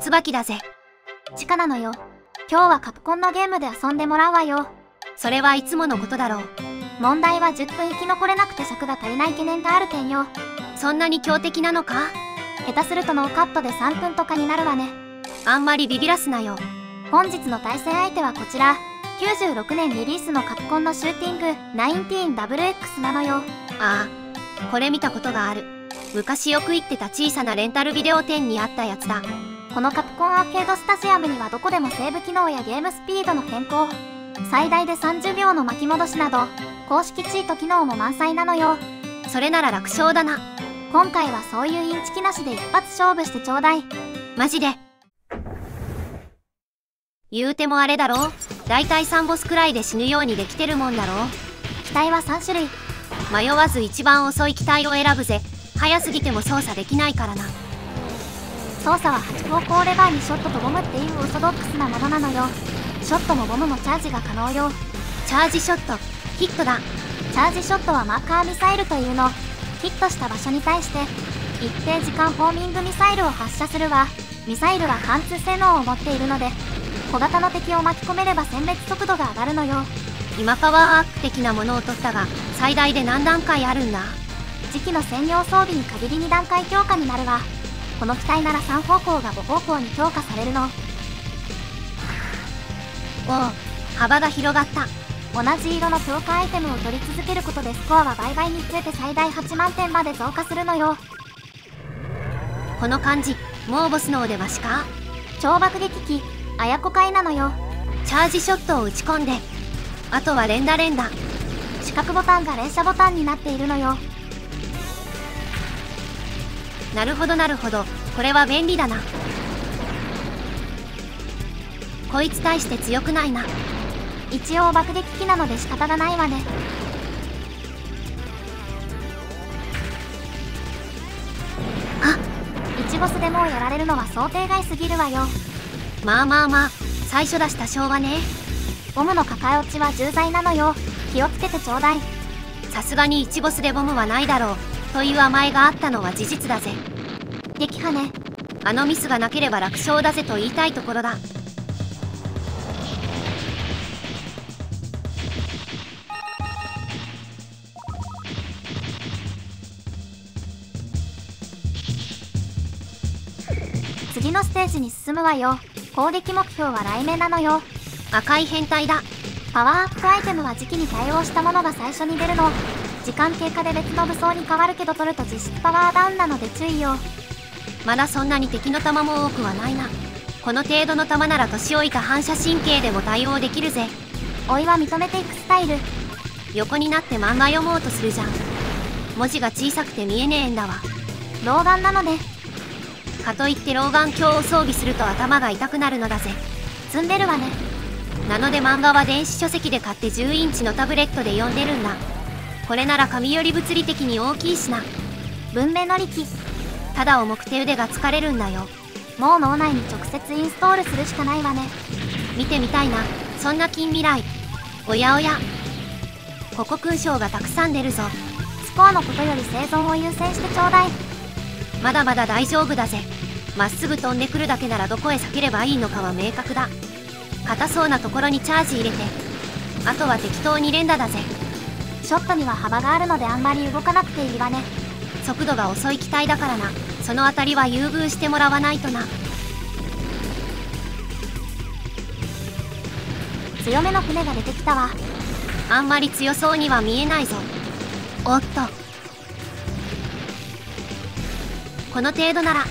椿だぜ。地下なのよ。今日はカプコンのゲームで遊んでもらうわよ。それはいつものことだろう。問題は10分生き残れなくて尺が足りない懸念がある点よ。そんなに強敵なのか？下手するとノーカットで3分とかになるわね。あんまりビビらすなよ。本日の対戦相手はこちら。96年リリースのカプコンのシューティング 19WX なのよ。ああ、これ見たことがある。昔よく行ってた小さなレンタルビデオ店にあったやつだ。このカプコンアーケードスタジアムにはどこでもセーブ機能やゲームスピードの変更、最大で30秒の巻き戻しなど、公式チート機能も満載なのよ。それなら楽勝だな。今回はそういうインチキなしで一発勝負してちょうだい。マジで。言うてもあれだろだいたい3ボスくらいで死ぬようにできてるもんだろ機体は3種類。迷わず一番遅い機体を選ぶぜ。早すぎても操作できないからな。操作は8方向レバーにショットとボムっていうオーソドックスなものなのよ。ショットもボムもチャージが可能よ。チャージショット、ヒットだ。チャージショットはマーカーミサイルというの。ヒットした場所に対して、一定時間フォーミングミサイルを発射するわ。ミサイルは貫通性能を持っているので、小型の敵を巻き込めれば殲滅速度が上がるのよ。今パワーアップ的なものを取ったが、最大で何段階あるんだ？時期の専用装備に限り2段階強化になるわ。この機体なら3方向が5方向に強化されるの。おお、幅が広がった。同じ色の強化アイテムを取り続けることでスコアは倍々に増えて最大8万点まで増加するのよ。この感じ、もうボスの腕はしか？超爆撃機、あやこかいなのよ。チャージショットを打ち込んで、あとは連打連打。四角ボタンが連射ボタンになっているのよ。なるほどなるほど。これは便利だな。こいつ対して強くないな。一応爆撃機なので仕方がないわね。あ1ボスでもうやられるのは想定外すぎるわよ。まあまあまあ最初だした昭和ね。ボムの抱え落ちは重罪なのよ。気をつけてちょうだい。さすがに1ボスでボムはないだろう。という甘えがあったのは事実だぜ。撃破ね。あのミスがなければ楽勝だぜと言いたいところだ。次のステージに進むわよ。攻撃目標は来年なのよ。赤い変態だ。パワーアップアイテムは時期に対応したものが最初に出るの。時間経過で別の武装に変わるけど取ると実質パワーダウンなので注意よまだそんなに敵の弾も多くはないな。この程度の弾なら年老いた反射神経でも対応できるぜ。老いは認めていくスタイル。横になって漫画読もうとするじゃん。文字が小さくて見えねえんだわ。老眼なのねかといって老眼鏡を装備すると頭が痛くなるのだぜ。積んでるわね。なので漫画は電子書籍で買って10インチのタブレットで読んでるんだこれなら紙より物理的に大きいしな。文明の力ただ重くて腕が疲れるんだよ。もう脳内に直接インストールするしかないわね。見てみたいな。そんな近未来。おやおや。ここ勲章がたくさん出るぞ。スコアのことより生存を優先してちょうだい。まだまだ大丈夫だぜ。まっすぐ飛んでくるだけならどこへ避ければいいのかは明確だ。硬そうなところにチャージ入れて。あとは適当に連打だぜ。ショットには幅があるのであんまり動かなくていいわね。速度が遅い機体だからな。その辺りは優遇してもらわないとな。強めの船が出てきたわ。あんまり強そうには見えないぞ。おっと。この程度なら。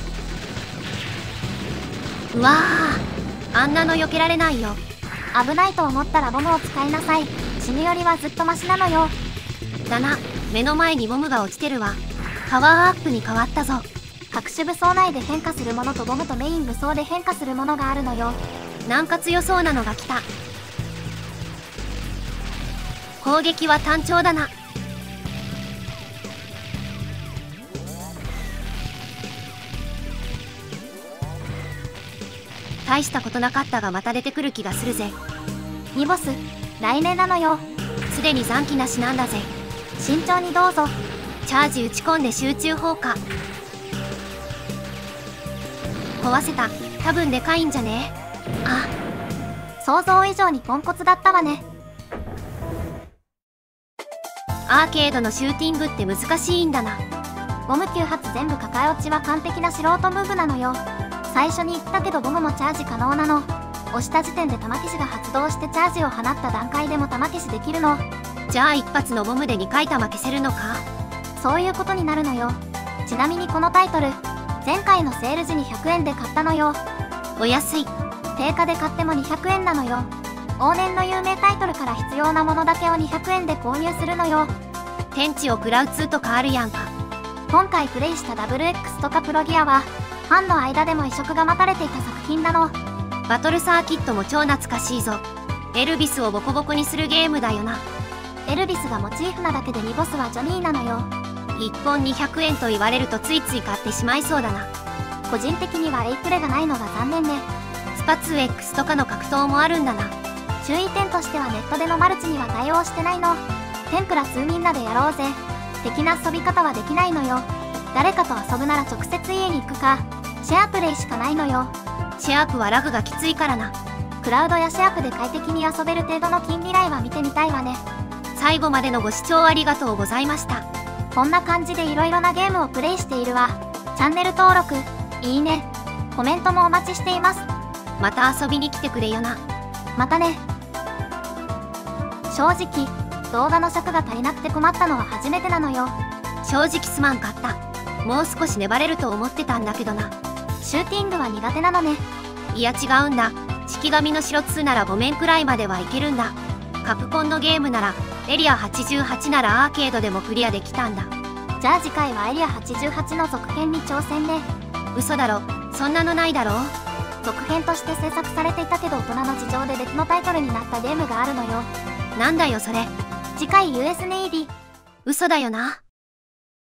うわああんなの避けられないよ。危ないと思ったらボムを使いなさい。死ぬよりはずっとマシなのよ。だな。目の前にボムが落ちてるわ。パワーアップに変わったぞ。各種武装内で変化するものとボムとメイン武装で変化するものがあるのよ。なんか強そうなのが来た。攻撃は単調だな。大したことなかったがまた出てくる気がするぜ。2ボス来年なのよ。すでに残機なしなんだぜ。慎重にどうぞ。チャージ打ち込んで集中砲火。壊せた。多分でかいんじゃね？あ想像以上にポンコツだったわね。アーケードのシューティングって難しいんだな。ゴム9発全部抱え落ちは完璧な素人ムーブなのよ。最初に言ったけどゴムもチャージ可能なの。押した時点で玉消しが発動してチャージを放った段階でも玉消しできるの。じゃあ一発のボムで2回玉消せるのか？そういうことになるのよ。ちなみにこのタイトル前回のセール時に100円で買ったのよ。お安い。定価で買っても200円なのよ。往年の有名タイトルから必要なものだけを200円で購入するのよ。天地を食らう2とかあるやんか。今回プレイした WX とかプロギアはファンの間でも移植が待たれていた作品なの。バトルサーキットも超懐かしいぞ。エルビスをボコボコにするゲームだよなエルビスがモチーフなだけで2ボスはジョニーなのよ。1本200円と言われるとついつい買ってしまいそうだな。個人的にはレイプレがないのが残念ね。スパ 2X とかの格闘もあるんだな。注意点としてはネットでのマルチには対応してないの。天ぷら2みんなでやろうぜ。的な遊び方はできないのよ。誰かと遊ぶなら直接家に行くか。シェアプレイしかないのよ。シェアプはラグがきついからな。クラウドやシェアプで快適に遊べる程度の近未来は見てみたいわね。最後までのご視聴ありがとうございました。こんな感じで色々なゲームをプレイしているわ。チャンネル登録いいねコメントもお待ちしています。また遊びに来てくれよな。またね。正直動画の尺が足りなくて困ったのは初めてなのよ。正直すまんかった。もう少し粘れると思ってたんだけどな。シューティングは苦手なのね。いや違うんだ。式神の城2なら5面くらいまではいけるんだ。カプコンのゲームならエリア88ならアーケードでもクリアできたんだ。じゃあ次回はエリア88の続編に挑戦ね。嘘だろ。そんなのないだろ。続編として制作されていたけど大人の事情で別のタイトルになったゲームがあるのよ。なんだよそれ。次回 US ネイビー嘘だよな。